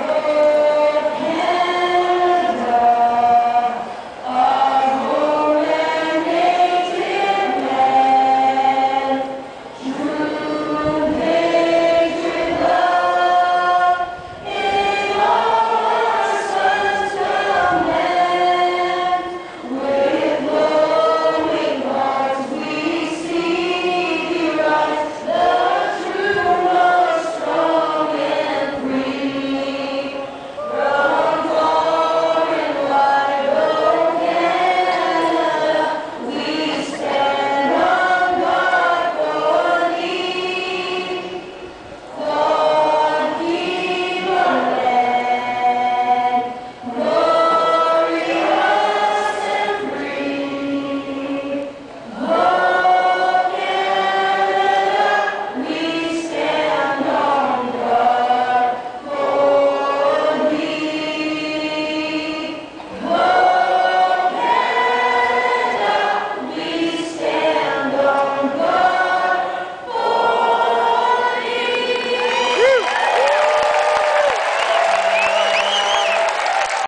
Amen.